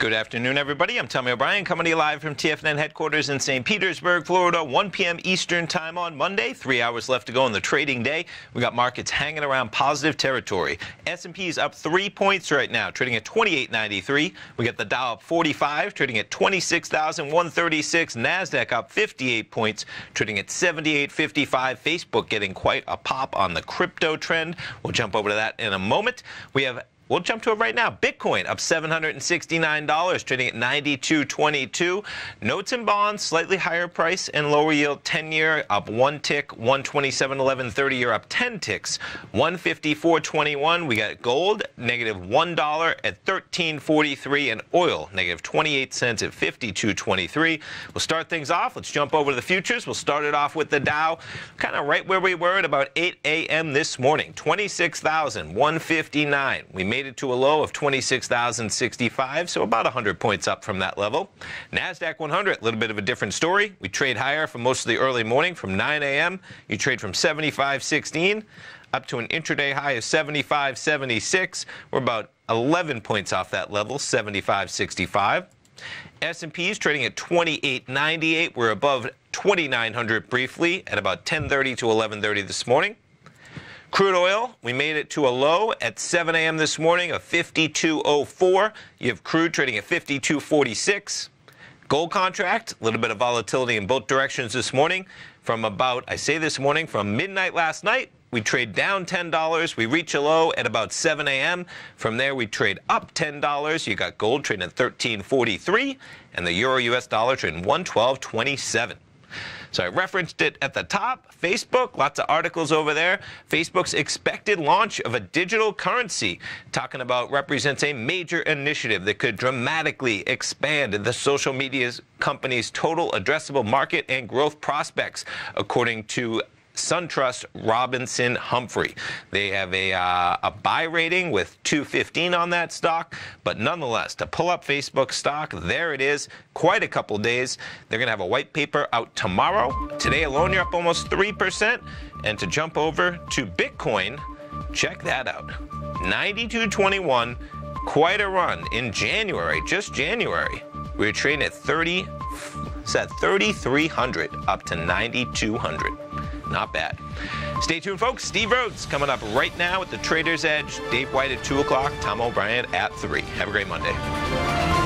Good afternoon, everybody. I'm Tommy O'Brien, coming to you live from TFNN headquarters in St. Petersburg, Florida. 1 p.m. Eastern time on Monday. Three hours left to go in the trading day. We got markets hanging around positive territory. S&P is up three points right now, trading at 28.93. We got the Dow up 45, trading at 26,136. Nasdaq up 58 points, trading at 78.55. Facebook getting quite a pop on the crypto trend. We'll jump over to that in a moment. We have We'll jump to it right now. Bitcoin up $769, trading at 92.22. Notes and bonds, slightly higher price and lower yield. 10 year up one tick, 127.11. 30 year up 10 ticks, 154.21. We got gold negative 1 at 13.43 and oil negative 28 cents at 52.23. We'll start things off. Let's jump over to the futures. We'll start it off with the Dow, kind of right where we were at about 8 a.m. this morning, 26,159. We made to a low of 26,065, so about 100 points up from that level. NASDAQ 100, a little bit of a different story. We trade higher for most of the early morning from 9 a.m. You trade from 75.16 up to an intraday high of 75.76. We're about 11 points off that level, 75.65. S&P is trading at 28.98. We're above 2,900 briefly at about 10:30 to 11:30 this morning. Crude oil, we made it to a low at 7 a.m. this morning of 52.04. You have crude trading at 52.46. Gold contract, a little bit of volatility in both directions this morning. From about, I say this morning, from midnight last night, we trade down $10. We reach a low at about 7 a.m. From there, we trade up $10. You got gold trading at 13.43 and the euro US dollar trading 112.27. So I referenced it at the top. Facebook, lots of articles over there. Facebook's expected launch of a digital currency, talking about represents a major initiative that could dramatically expand the social media company's total addressable market and growth prospects, according to SunTrust Robinson Humphrey. They have a, uh, a buy rating with 215 on that stock, but nonetheless, to pull up Facebook stock, there it is. Quite a couple days. They're going to have a white paper out tomorrow. Today alone, you're up almost 3%. And to jump over to Bitcoin, check that out. 92.21, quite a run in January, just January. We were trading at 30, set 3,300 up to 9,200. Not bad. Stay tuned, folks. Steve Rhodes coming up right now at the Trader's Edge. Dave White at 2 o'clock. Tom O'Brien at 3. Have a great Monday.